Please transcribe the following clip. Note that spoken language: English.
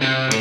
Bye.